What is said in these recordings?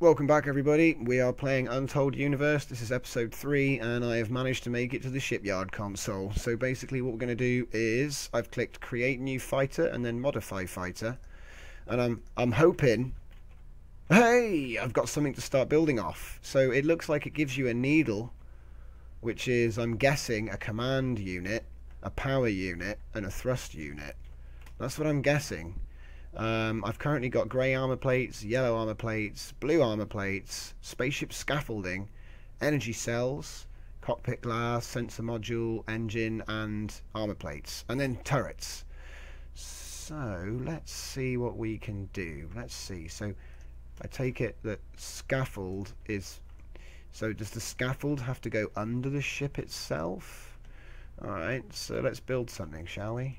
Welcome back, everybody. We are playing Untold Universe. This is episode 3, and I have managed to make it to the shipyard console. So basically, what we're going to do is I've clicked Create New Fighter and then Modify Fighter, and I'm I'm hoping. Hey, I've got something to start building off. So it looks like it gives you a needle, which is I'm guessing a command unit, a power unit, and a thrust unit. That's what I'm guessing. Um, I've currently got grey armor plates, yellow armor plates, blue armor plates, spaceship scaffolding, energy cells, cockpit glass, sensor module, engine, and armor plates, and then turrets. So let's see what we can do. Let's see. So I take it that scaffold is. So does the scaffold have to go under the ship itself? Alright, so let's build something, shall we?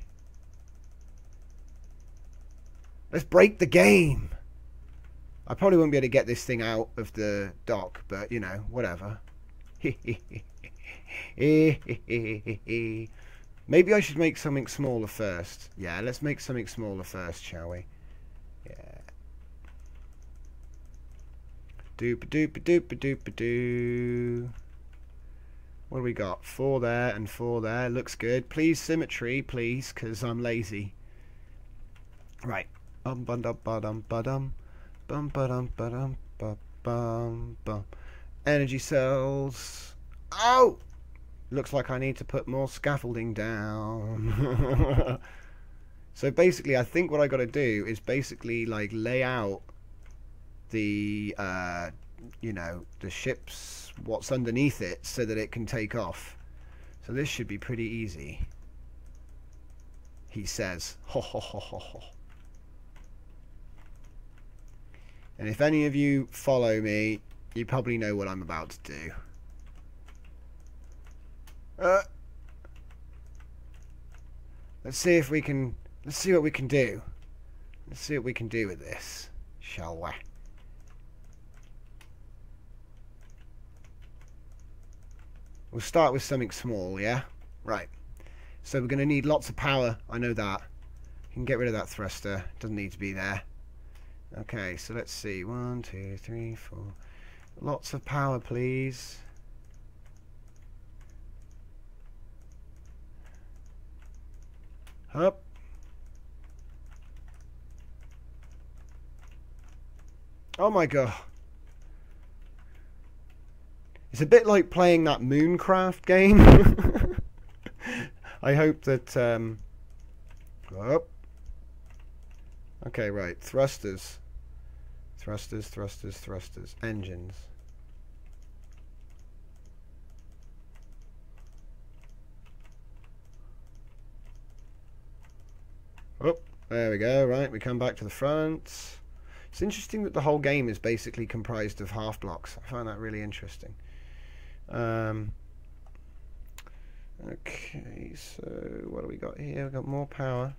Let's break the game. I probably won't be able to get this thing out of the dock, but you know, whatever. Maybe I should make something smaller first. Yeah, let's make something smaller first, shall we? Yeah. Doop doop doop doop doo. What do we got? Four there and four there. Looks good. Please symmetry, please, because I'm lazy. Right. Um bum dum ba dum bum bum bum. Energy cells. Oh! Looks like I need to put more scaffolding down. so basically, I think what I got to do is basically like lay out the, uh, you know, the ship's what's underneath it so that it can take off. So this should be pretty easy. He says. Ho ho ho ho ho. And if any of you follow me, you probably know what I'm about to do. Uh, let's see if we can... Let's see what we can do. Let's see what we can do with this, shall we? We'll start with something small, yeah? Right. So we're going to need lots of power. I know that. You can get rid of that thruster. Doesn't need to be there. Okay, so let's see. One, two, three, four. Lots of power, please. Up. Oh my god. It's a bit like playing that Mooncraft game. I hope that... Um, up. Okay, right. Thrusters. Thrusters, thrusters, thrusters. Engines. Oh, there we go. Right, we come back to the front. It's interesting that the whole game is basically comprised of half blocks. I find that really interesting. Um, okay, so what do we got here? We've got more power.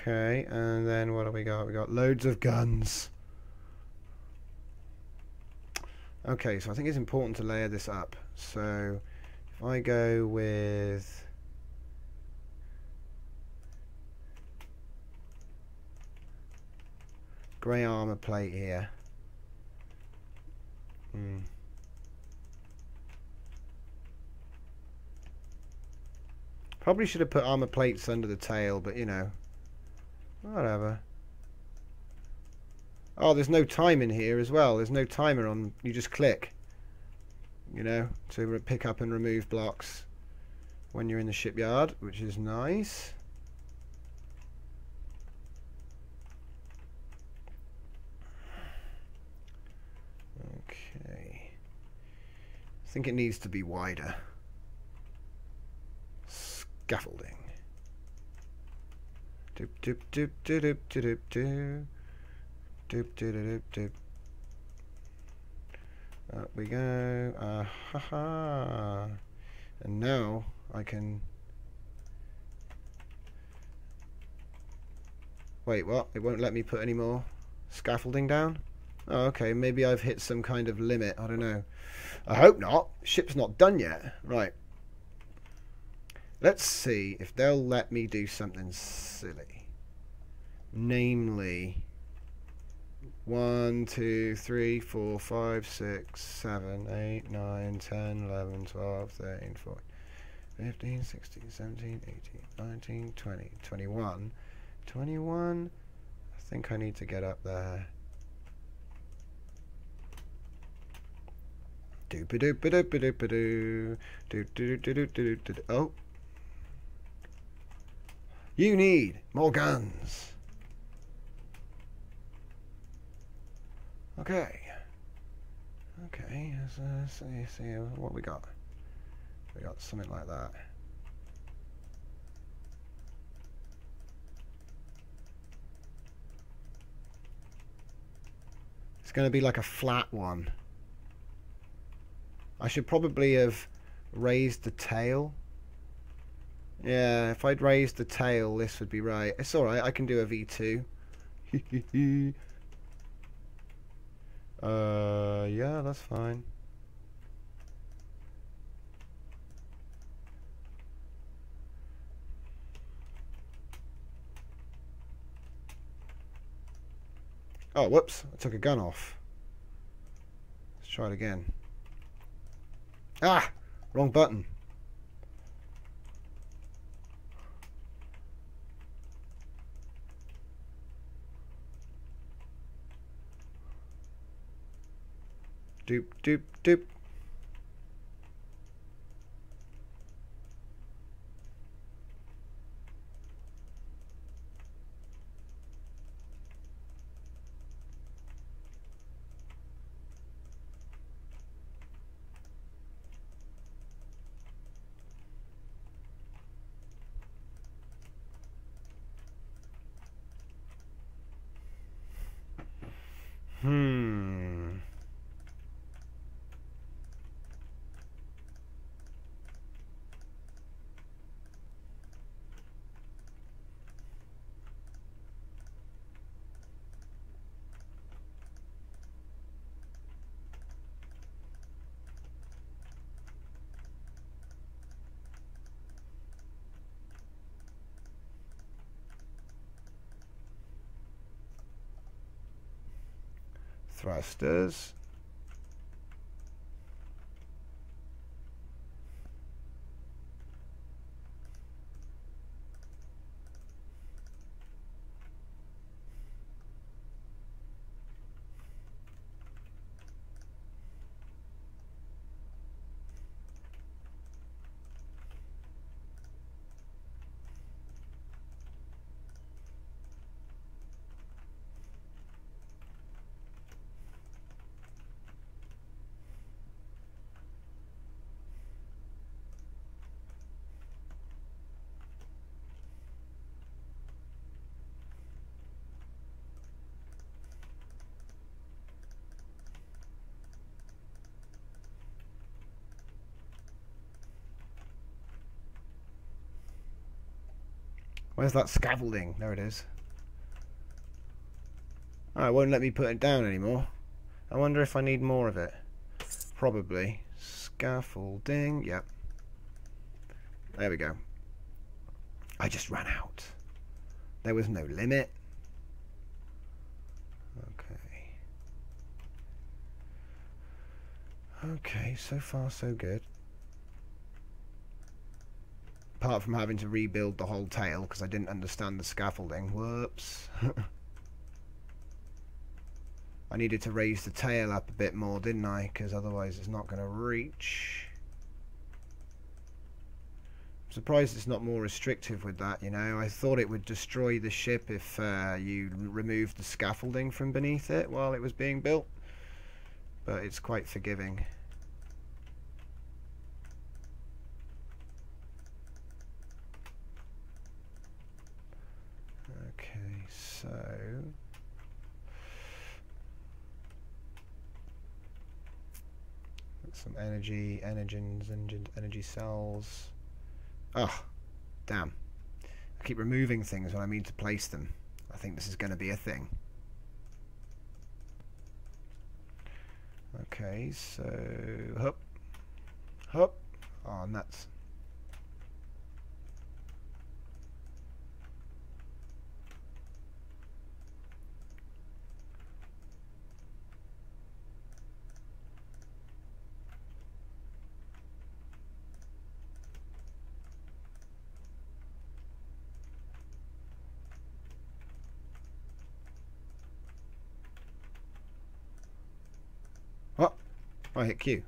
Okay, and then what do we got? We got loads of guns. Okay, so I think it's important to layer this up. So if I go with grey armor plate here. Hmm. Probably should have put armor plates under the tail, but you know. Whatever. Oh, there's no time in here as well. There's no timer on. You just click. You know, to pick up and remove blocks when you're in the shipyard, which is nice. Okay. I think it needs to be wider. Scaffolding. Doop doop doop doop doop doop doop doop doop doop. Up we go. Ah ha ha. And now I can. Wait, what? It won't let me put any more scaffolding down? Oh, okay, maybe I've hit some kind of limit. I don't know. I hope not. Ship's not done yet. Right. Let's see if they'll let me do something silly. Namely, 1, 2, 3, 4, 5, 6, 7, 8, 9, 10, 11, 12, 13, 14, 15, 16, 17, 18, 19, 20, 21. 21. I think I need to get up there. Doop a doop a doop a doop a doo. Doo doo doo doo doo doo doo. Oh. You need more guns. Okay. Okay, let's, uh, see, see what we got. We got something like that. It's going to be like a flat one. I should probably have raised the tail. Yeah, if I'd raised the tail, this would be right. It's alright, I can do a V2. uh, yeah, that's fine. Oh, whoops, I took a gun off. Let's try it again. Ah! Wrong button. Doop, doop, doop. Hmm. Thrusters. Where's that scaffolding? There it is. Oh, it won't let me put it down anymore. I wonder if I need more of it. Probably. Scaffolding. Yep. There we go. I just ran out. There was no limit. Okay. Okay, so far so good apart from having to rebuild the whole tail because I didn't understand the scaffolding. Whoops. I needed to raise the tail up a bit more, didn't I? Because otherwise it's not going to reach. I'm surprised it's not more restrictive with that, you know. I thought it would destroy the ship if uh, you removed the scaffolding from beneath it while it was being built. But it's quite forgiving. So some energy, engines, energy cells. Oh, damn. I keep removing things when I mean to place them. I think this is going to be a thing. Okay, so hop, hop. Oh, nuts. Oh, I hit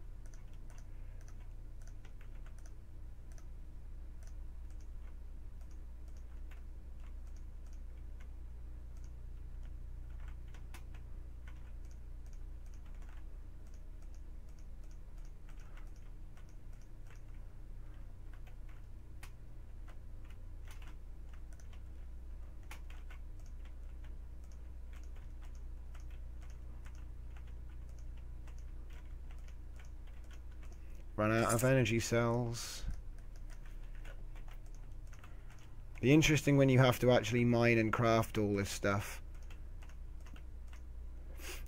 Run out of energy cells. Be interesting when you have to actually mine and craft all this stuff.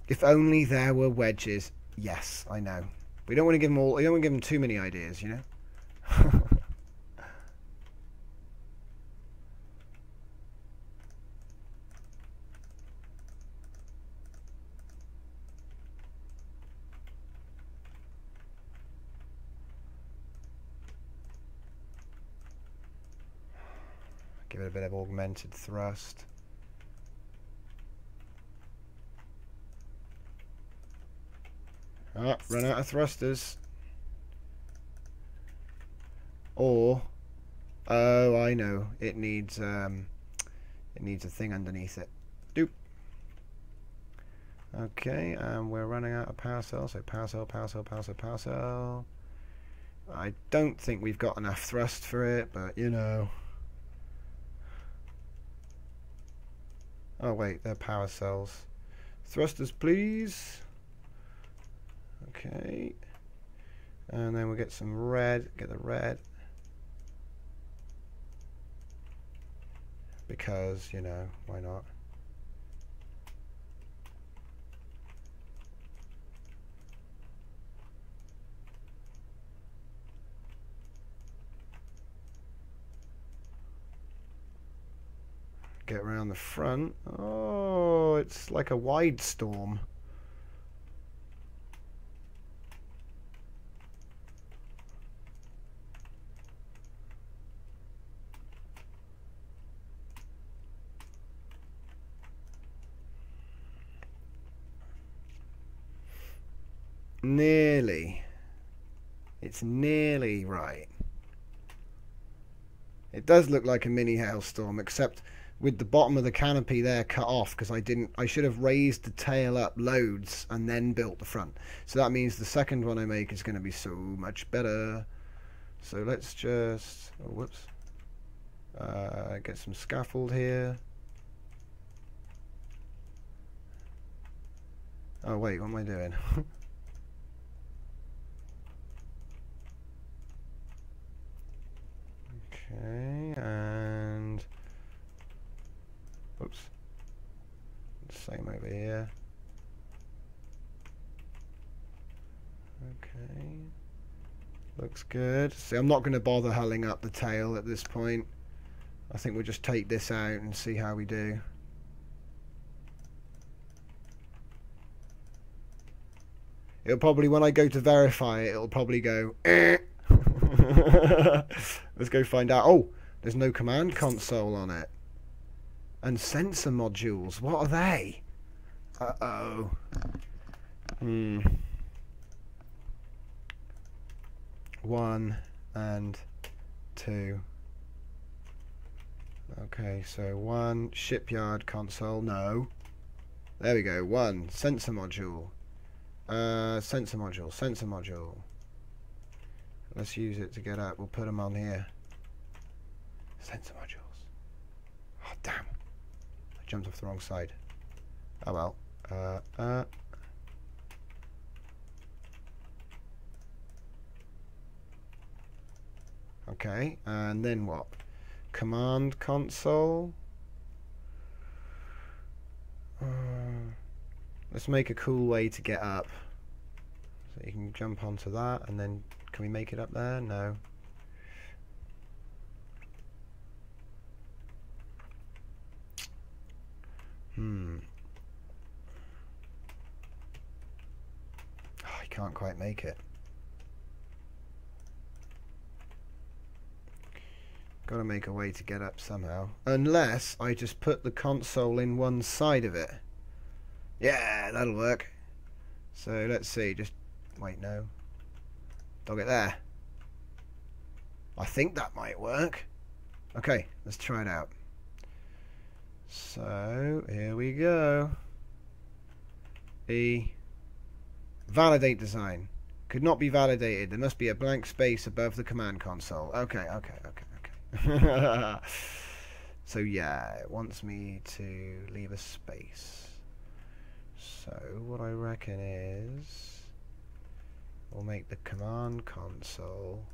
If only there were wedges. Yes, I know. We don't want to give them all. We don't want to give them too many ideas, you know. augmented thrust. Ah, run out of thrusters. Or, oh, I know. It needs, um, it needs a thing underneath it. Doop. Okay, and we're running out of power cell. So power cell, power cell, power cell, power cell. I don't think we've got enough thrust for it, but you know. Oh wait, they're power cells. Thrusters, please. Okay. And then we'll get some red, get the red. Because, you know, why not? Get around the front. Oh, it's like a wide storm. Nearly. It's nearly right. It does look like a mini hailstorm, except with the bottom of the canopy there cut off because I didn't I should have raised the tail up loads and then built the front. So that means the second one I make is going to be so much better. So let's just oh, whoops. Uh, get some scaffold here. Oh wait what am I doing? Okay and Oops. Same over here. Okay. Looks good. See, I'm not going to bother hulling up the tail at this point. I think we'll just take this out and see how we do. It'll probably, when I go to verify it, it'll probably go, eh. Let's go find out. Oh, there's no command console on it and sensor modules. What are they? Uh oh. Hmm. One and two. Okay, so one shipyard console. No. There we go. One sensor module. Uh, sensor module. Sensor module. Let's use it to get up. We'll put them on here. Sensor modules. Oh, damn jumped off the wrong side. Oh well. Uh, uh. Okay, and then what? Command console. Uh, let's make a cool way to get up. So you can jump onto that and then can we make it up there? No. Can't quite make it. Got to make a way to get up somehow. Unless I just put the console in one side of it. Yeah, that'll work. So let's see. Just wait, no. Dog it there. I think that might work. Okay, let's try it out. So here we go. E. Validate design. Could not be validated. There must be a blank space above the command console. Okay, okay, okay. Okay. so yeah, it wants me to leave a space. So what I reckon is we'll make the command console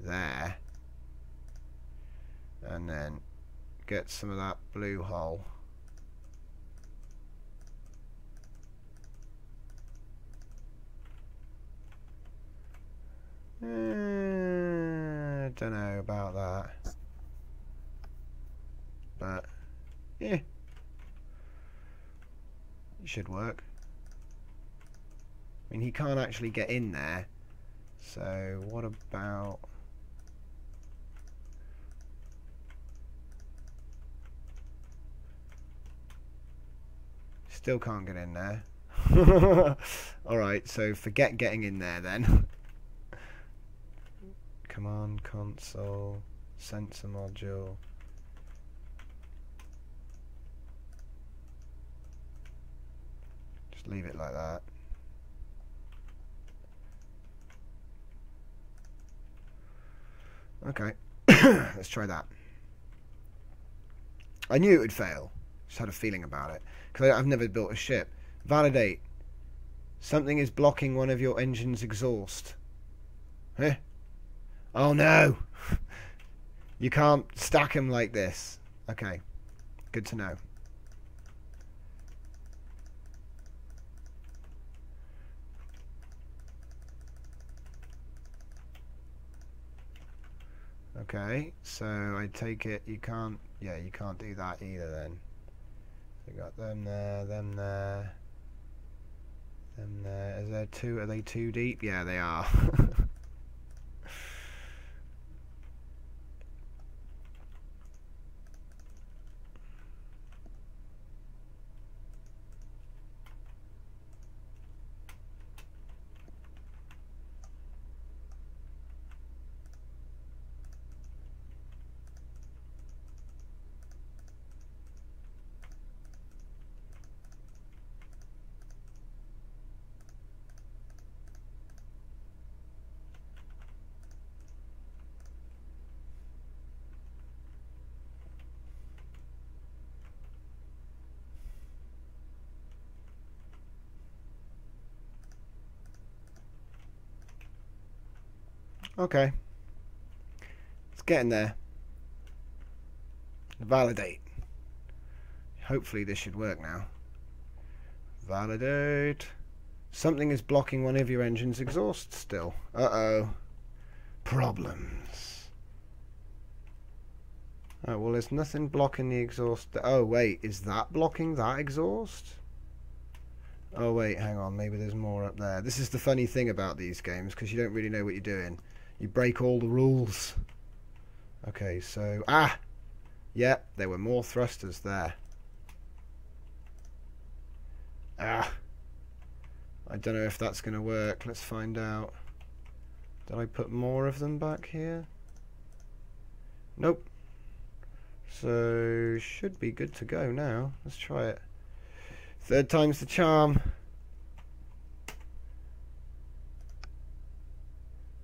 there and then get some of that blue hole Eh, don't know about that. But, yeah. It should work. I mean, he can't actually get in there. So, what about... Still can't get in there. Alright, so forget getting in there then. command console, sensor module. Just leave it like that. Okay, let's try that. I knew it would fail. Just had a feeling about it. Because I've never built a ship. Validate. Something is blocking one of your engine's exhaust. Eh? Oh no! you can't stack them like this. Okay. Good to know. Okay, so I take it you can't, yeah, you can't do that either then. So got them there, them there, them there. Is there two, are they too deep? Yeah, they are. Okay. It's getting there. Validate. Hopefully this should work now. Validate. Something is blocking one of your engine's exhausts still. Uh-oh. Problems. Oh, well, there's nothing blocking the exhaust. Oh, wait. Is that blocking that exhaust? Oh, wait. Hang on. Maybe there's more up there. This is the funny thing about these games, because you don't really know what you're doing. You break all the rules. Okay, so... Ah! Yeah, there were more thrusters there. Ah! I don't know if that's going to work. Let's find out. Did I put more of them back here? Nope. So, should be good to go now. Let's try it. Third time's the charm.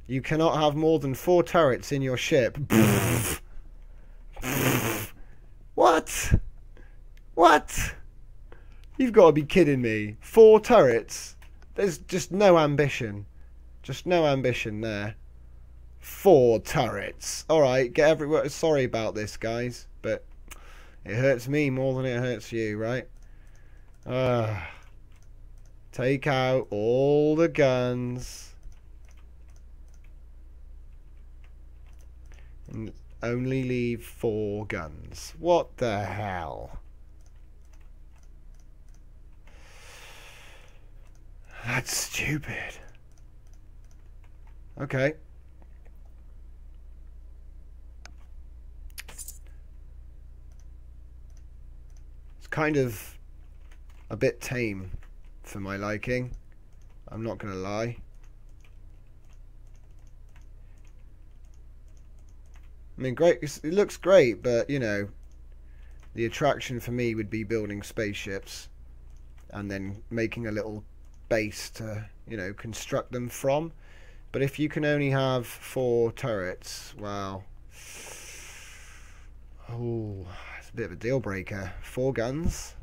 You cannot have more than four turrets in your ship. what? What? You've got to be kidding me. Four turrets? There's just no ambition. Just no ambition there. Four turrets. Alright, get everywhere. Sorry about this, guys. But it hurts me more than it hurts you, right? Uh, Take out all the guns. And only leave four guns. What the hell? That's stupid. Okay. It's kind of a bit tame for my liking. I'm not going to lie. I mean, great. It looks great, but you know, the attraction for me would be building spaceships and then making a little base to, you know, construct them from. But if you can only have four turrets, well, oh, it's a bit of a deal breaker. Four guns.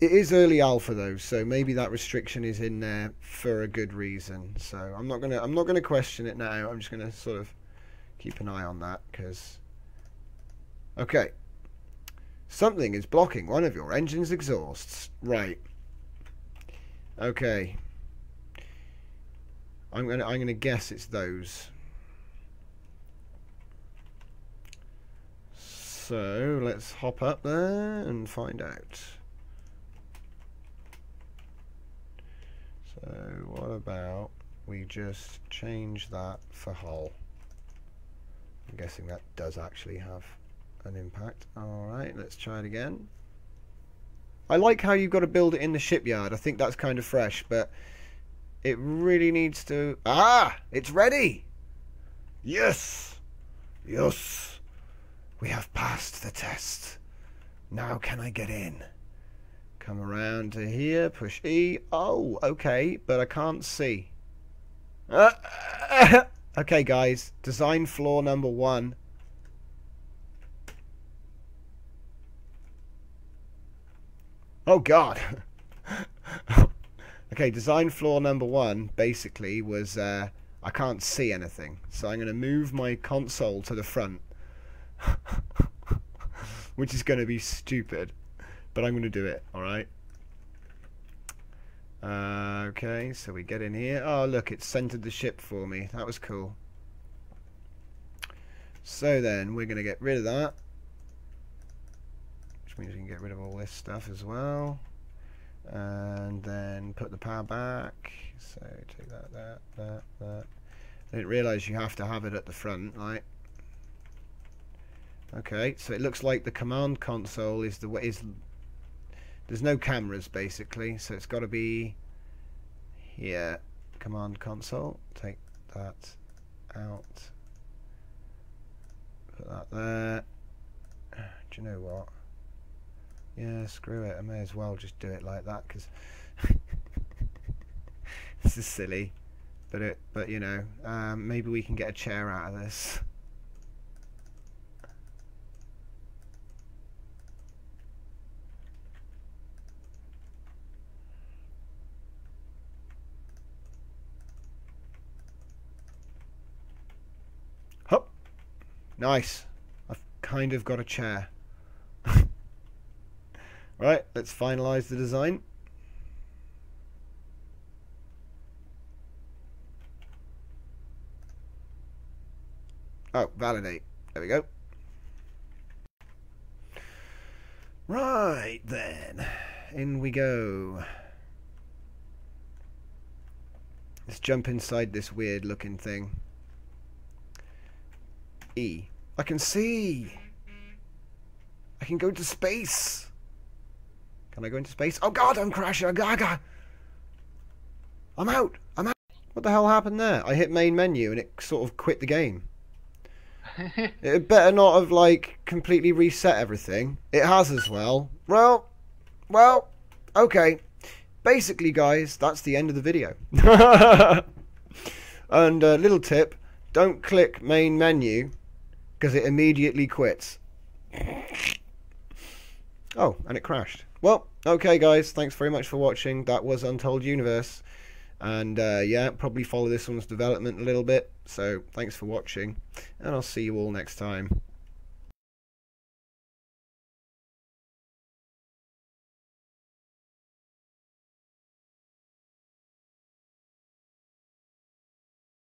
It is early alpha though, so maybe that restriction is in there for a good reason. So I'm not gonna I'm not gonna question it now. I'm just gonna sort of keep an eye on that because okay, something is blocking one of your engine's exhausts. Right. Okay. I'm gonna I'm gonna guess it's those. So let's hop up there and find out. So what about we just change that for hull? I'm guessing that does actually have an impact. Alright, let's try it again. I like how you've got to build it in the shipyard. I think that's kind of fresh, but it really needs to... Ah! It's ready! Yes! Yes! We have passed the test. Now can I get in? Come around to here, push E. Oh, okay, but I can't see. Uh, okay, guys. Design flaw number one. Oh, God. okay, design flaw number one basically was uh, I can't see anything. So I'm going to move my console to the front. Which is going to be stupid but I'm going to do it, alright? Uh, okay, so we get in here. Oh, look, it centered the ship for me. That was cool. So then, we're going to get rid of that. Which means we can get rid of all this stuff as well. And then put the power back. So take that, that, that, that. I didn't realise you have to have it at the front, right? Okay, so it looks like the command console is the way is there's no cameras basically, so it's got to be here. Command console. Take that out. Put that there. Do you know what? Yeah, screw it. I may as well just do it like that because this is silly. But it, but you know, um, maybe we can get a chair out of this. Nice. I've kind of got a chair. right, let's finalize the design. Oh, validate. There we go. Right then. In we go. Let's jump inside this weird looking thing. E. I can see. I can go into space. Can I go into space? Oh god, I'm crashing. Gaga. I'm out. I'm out. What the hell happened there? I hit main menu and it sort of quit the game. it better not have like completely reset everything. It has as well. Well, well, okay. Basically, guys, that's the end of the video. and a uh, little tip: don't click main menu because it immediately quits. Oh, and it crashed. Well, okay, guys, thanks very much for watching. That was Untold Universe. And uh, yeah, probably follow this one's development a little bit. So thanks for watching, and I'll see you all next time.